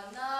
One,